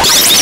you